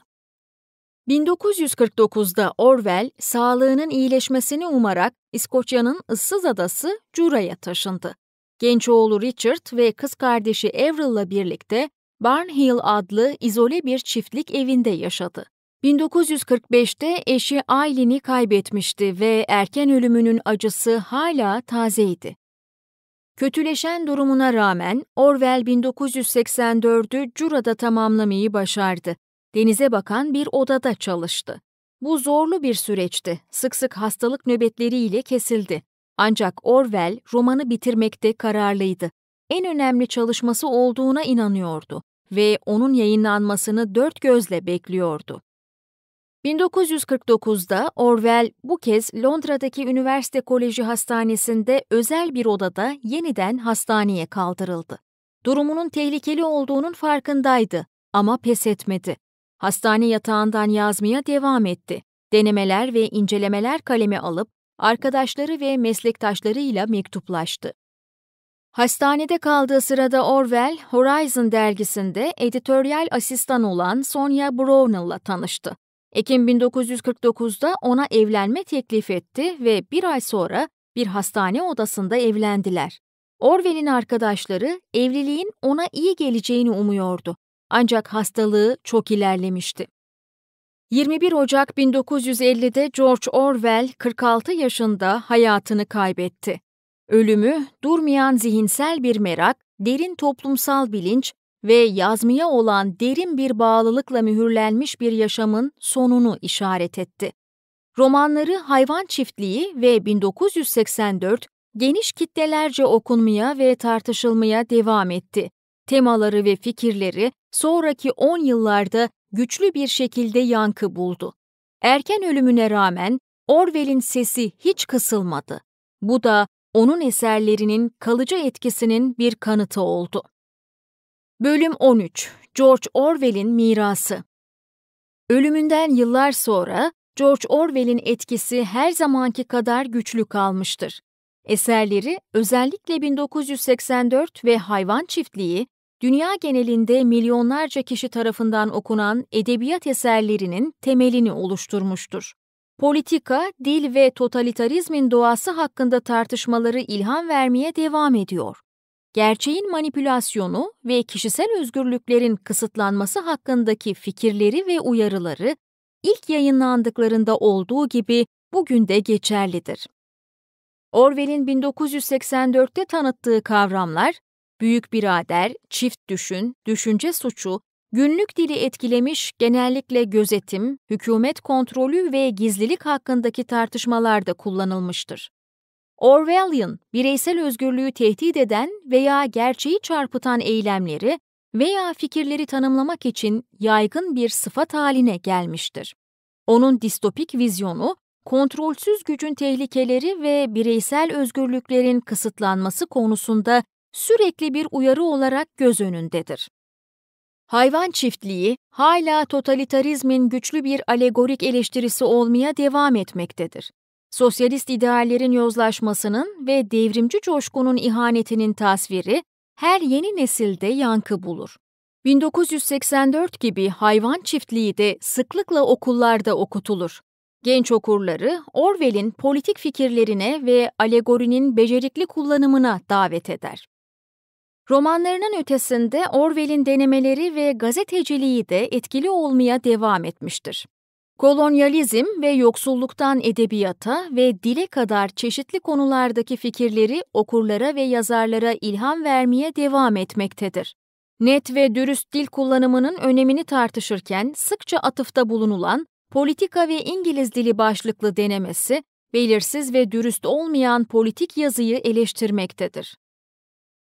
1949'da Orwell, sağlığının iyileşmesini umarak İskoçya'nın ıssız adası Jura'ya taşındı. Genç oğlu Richard ve kız kardeşi Avril'la birlikte Barnhill adlı izole bir çiftlik evinde yaşadı. 1945'te eşi Aylin'i kaybetmişti ve erken ölümünün acısı hala tazeydi. Kötüleşen durumuna rağmen Orwell 1984'ü Cura'da tamamlamayı başardı. Denize bakan bir odada çalıştı. Bu zorlu bir süreçti. Sık sık hastalık nöbetleriyle kesildi. Ancak Orwell romanı bitirmekte kararlıydı. En önemli çalışması olduğuna inanıyordu ve onun yayınlanmasını dört gözle bekliyordu. 1949'da Orwell bu kez Londra'daki Üniversite Koleji Hastanesi'nde özel bir odada yeniden hastaneye kaldırıldı. Durumunun tehlikeli olduğunun farkındaydı ama pes etmedi. Hastane yatağından yazmaya devam etti. Denemeler ve incelemeler kaleme alıp arkadaşları ve meslektaşlarıyla mektuplaştı. Hastanede kaldığı sırada Orwell, Horizon dergisinde editoryal asistan olan Sonia Brownell'la tanıştı. Ekim 1949'da ona evlenme teklif etti ve bir ay sonra bir hastane odasında evlendiler. Orwell'in arkadaşları evliliğin ona iyi geleceğini umuyordu. Ancak hastalığı çok ilerlemişti. 21 Ocak 1950'de George Orwell 46 yaşında hayatını kaybetti. Ölümü durmayan zihinsel bir merak, derin toplumsal bilinç ve yazmaya olan derin bir bağlılıkla mühürlenmiş bir yaşamın sonunu işaret etti. Romanları Hayvan Çiftliği ve 1984 geniş kitlelerce okunmaya ve tartışılmaya devam etti. Temaları ve fikirleri sonraki 10 yıllarda güçlü bir şekilde yankı buldu. Erken ölümüne rağmen Orwell'in sesi hiç kısılmadı. Bu da onun eserlerinin kalıcı etkisinin bir kanıtı oldu. Bölüm 13 George Orwell'in mirası Ölümünden yıllar sonra George Orwell'in etkisi her zamanki kadar güçlü kalmıştır. Eserleri özellikle 1984 ve Hayvan Çiftliği, dünya genelinde milyonlarca kişi tarafından okunan edebiyat eserlerinin temelini oluşturmuştur. Politika, dil ve totalitarizmin doğası hakkında tartışmaları ilham vermeye devam ediyor gerçeğin manipülasyonu ve kişisel özgürlüklerin kısıtlanması hakkındaki fikirleri ve uyarıları ilk yayınlandıklarında olduğu gibi bugün de geçerlidir. Orwell'in 1984'te tanıttığı kavramlar, büyük birader, çift düşün, düşünce suçu, günlük dili etkilemiş genellikle gözetim, hükümet kontrolü ve gizlilik hakkındaki tartışmalarda kullanılmıştır. Orwellian, bireysel özgürlüğü tehdit eden veya gerçeği çarpıtan eylemleri veya fikirleri tanımlamak için yaygın bir sıfat haline gelmiştir. Onun distopik vizyonu, kontrolsüz gücün tehlikeleri ve bireysel özgürlüklerin kısıtlanması konusunda sürekli bir uyarı olarak göz önündedir. Hayvan çiftliği hala totalitarizmin güçlü bir alegorik eleştirisi olmaya devam etmektedir sosyalist ideallerin yozlaşmasının ve devrimci coşkunun ihanetinin tasviri her yeni nesilde yankı bulur. 1984 gibi hayvan çiftliği de sıklıkla okullarda okutulur. Genç okurları Orwell'in politik fikirlerine ve alegorinin becerikli kullanımına davet eder. Romanlarının ötesinde Orwell'in denemeleri ve gazeteciliği de etkili olmaya devam etmiştir. Kolonyalizm ve yoksulluktan edebiyata ve dile kadar çeşitli konulardaki fikirleri okurlara ve yazarlara ilham vermeye devam etmektedir. Net ve dürüst dil kullanımının önemini tartışırken sıkça atıfta bulunulan politika ve İngiliz dili başlıklı denemesi, belirsiz ve dürüst olmayan politik yazıyı eleştirmektedir.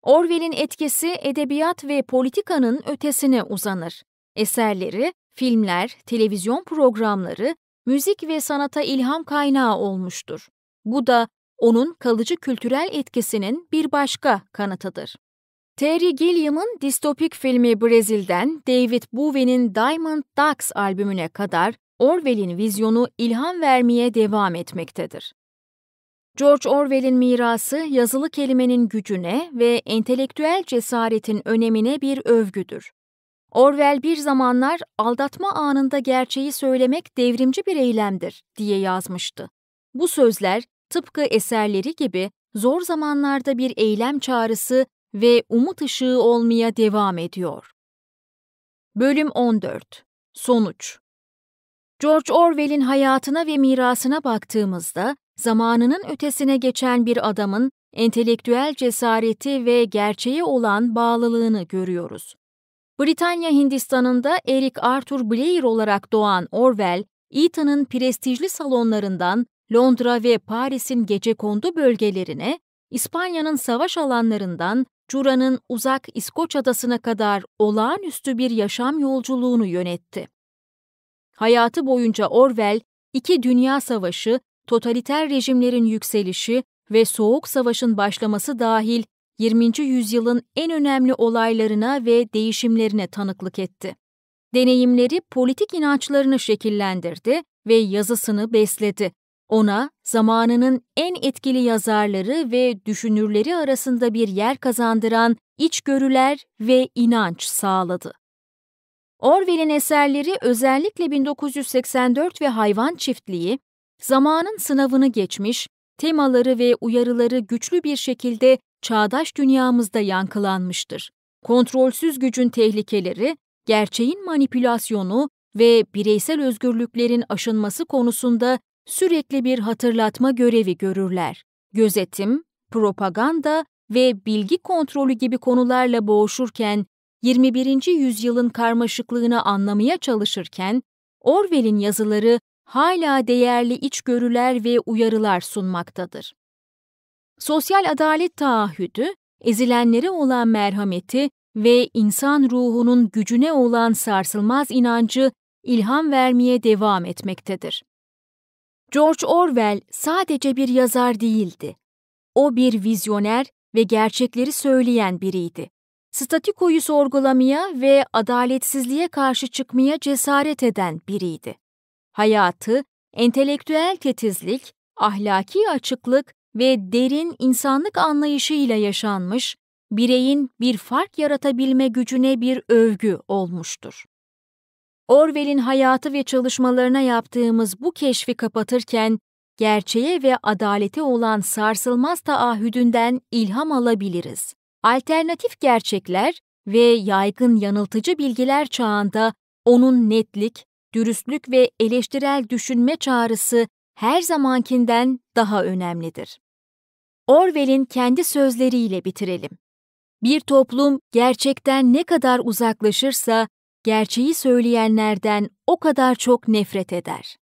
Orwell'in etkisi edebiyat ve politikanın ötesine uzanır. Eserleri, filmler, televizyon programları, müzik ve sanata ilham kaynağı olmuştur. Bu da onun kalıcı kültürel etkisinin bir başka kanıtıdır. Terry Gilliam'ın distopik filmi Brezil'den David Bowie'nin Diamond Dogs albümüne kadar Orwell'in vizyonu ilham vermeye devam etmektedir. George Orwell'in mirası yazılı kelimenin gücüne ve entelektüel cesaretin önemine bir övgüdür. Orwell bir zamanlar aldatma anında gerçeği söylemek devrimci bir eylemdir diye yazmıştı. Bu sözler tıpkı eserleri gibi zor zamanlarda bir eylem çağrısı ve umut ışığı olmaya devam ediyor. Bölüm 14 Sonuç George Orwell'in hayatına ve mirasına baktığımızda, zamanının ötesine geçen bir adamın entelektüel cesareti ve gerçeğe olan bağlılığını görüyoruz. Britanya Hindistan'ında Eric Arthur Blair olarak doğan Orwell, Eton'un prestijli salonlarından Londra ve Paris'in gecekondu bölgelerine, İspanya'nın savaş alanlarından Cura'nın uzak İskoç adasına kadar olağanüstü bir yaşam yolculuğunu yönetti. Hayatı boyunca Orwell, iki dünya savaşı, totaliter rejimlerin yükselişi ve Soğuk Savaş'ın başlaması dahil 20. yüzyılın en önemli olaylarına ve değişimlerine tanıklık etti. Deneyimleri politik inançlarını şekillendirdi ve yazısını besledi. Ona zamanının en etkili yazarları ve düşünürleri arasında bir yer kazandıran içgörüler ve inanç sağladı. Orwell'in eserleri özellikle 1984 ve Hayvan Çiftliği, zamanın sınavını geçmiş, temaları ve uyarıları güçlü bir şekilde çağdaş dünyamızda yankılanmıştır. Kontrolsüz gücün tehlikeleri, gerçeğin manipülasyonu ve bireysel özgürlüklerin aşınması konusunda sürekli bir hatırlatma görevi görürler. Gözetim, propaganda ve bilgi kontrolü gibi konularla boğuşurken 21. yüzyılın karmaşıklığını anlamaya çalışırken Orwell'in yazıları hala değerli içgörüler ve uyarılar sunmaktadır. Sosyal adalet taahhüdü, ezilenlere olan merhameti ve insan ruhunun gücüne olan sarsılmaz inancı ilham vermeye devam etmektedir. George Orwell sadece bir yazar değildi. O bir vizyoner ve gerçekleri söyleyen biriydi. Statikoyu sorgulamaya ve adaletsizliğe karşı çıkmaya cesaret eden biriydi. Hayatı, entelektüel titizlik, ahlaki açıklık ve derin insanlık anlayışıyla yaşanmış, bireyin bir fark yaratabilme gücüne bir övgü olmuştur. Orwell'in hayatı ve çalışmalarına yaptığımız bu keşfi kapatırken, gerçeğe ve adalete olan sarsılmaz taahhüdünden ilham alabiliriz. Alternatif gerçekler ve yaygın yanıltıcı bilgiler çağında onun netlik, dürüstlük ve eleştirel düşünme çağrısı her zamankinden daha önemlidir. Orwell'in kendi sözleriyle bitirelim. Bir toplum gerçekten ne kadar uzaklaşırsa gerçeği söyleyenlerden o kadar çok nefret eder.